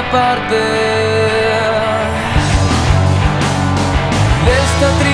parte de esta triste